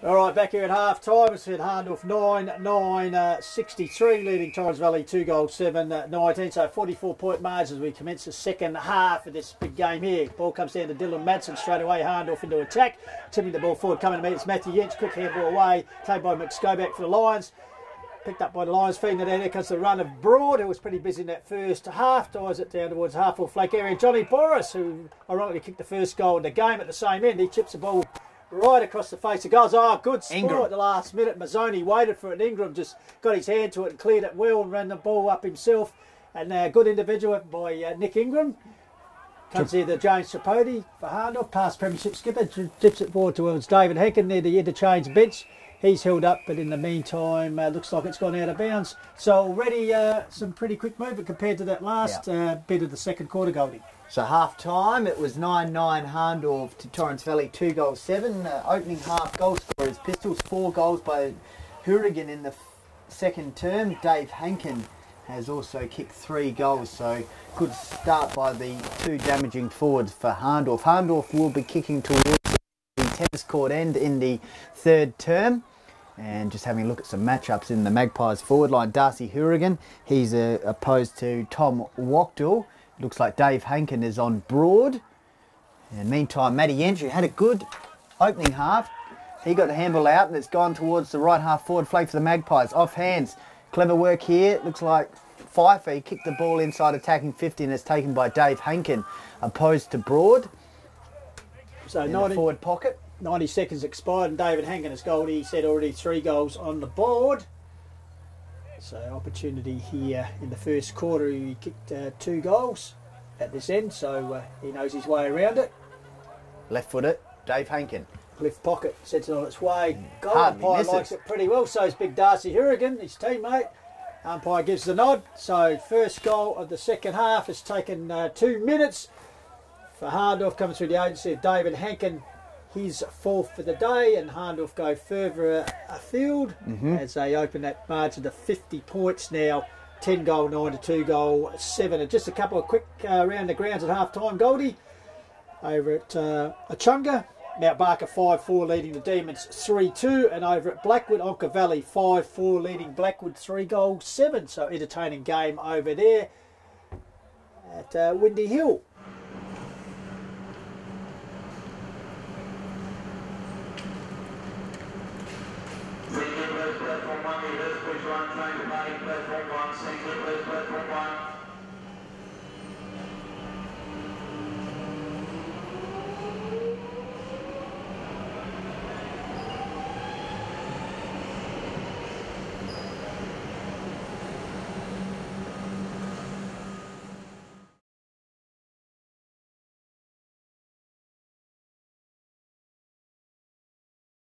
All right, back here at half time. It's at Hahndorf 9 9 uh, 63, leading Torrens Valley 2 goals 7 uh, 19. So 44 point margin as we commence the second half of this big game here. Ball comes down to Dylan Madsen straight away. Hahndorf into attack. Tipping the ball forward, coming to me. It's Matthew Yentz. Quick handball away. Played by McScoback for the Lions. Picked up by the Lions, feeding it out. Here comes the run of Broad, who was pretty busy in that first half. Ties it down towards half full flake area. Johnny Boris, who ironically kicked the first goal in the game at the same end. He chips the ball right across the face of goals. Oh, good sport Ingram. at the last minute. Mazzoni waited for it. Ingram just got his hand to it and cleared it well and ran the ball up himself. And uh, good individual by uh, Nick Ingram. Comes here the James Tripodi for Hahndorf, past Premiership skipper, dips it forward towards David Hankin near the interchange bench. He's held up, but in the meantime, uh, looks like it's gone out of bounds. So already uh, some pretty quick movement compared to that last uh, bit of the second quarter, Goldie. So half time, it was 9 9 Hahndorf to Torrens Valley, 2 goals 7. Uh, opening half goal scorers Pistols, 4 goals by Hourigan in the second term. Dave Hankin has also kicked 3 goals, so good start by the two damaging forwards for Hahndorf. Hahndorf will be kicking towards the tennis court end in the third term. And just having a look at some matchups in the Magpies forward line, Darcy Hourigan, he's uh, opposed to Tom Wachtel. Looks like Dave Hankin is on Broad. And meantime, Matty Yentry had a good opening half. He got the handball out and it's gone towards the right half forward flank for the Magpies. Off hands. Clever work here. Looks like he kicked the ball inside attacking 50 and it's taken by Dave Hankin opposed to Broad So in the 90, forward pocket. 90 seconds expired, and David Hankin has goal. He said already three goals on the board. So opportunity here in the first quarter. He kicked uh, two goals at this end, so uh, he knows his way around it. Left footed, Dave Hankin. Left pocket sets it on its way. Goal Hardly umpire misses. likes it pretty well. So is Big Darcy Hourigan, his teammate. Umpire gives the nod. So first goal of the second half has taken uh, two minutes for Hahndorf coming through the agency of David Hankin. His fourth for the day, and Hahndorf go further afield as they open that margin to 50 points now. 10 goal, 9 to 2 goal, 7. And just a couple of quick uh, around the grounds at half time, Goldie over at uh, Echunga. Mount Barker 5 4 leading the Demons 3 2. And over at Blackwood, Onka Valley 5 4 leading Blackwood 3 goals 7. So entertaining game over there at uh, Windy Hill. Platform one, reverse push one, train departing platform one, single first platform.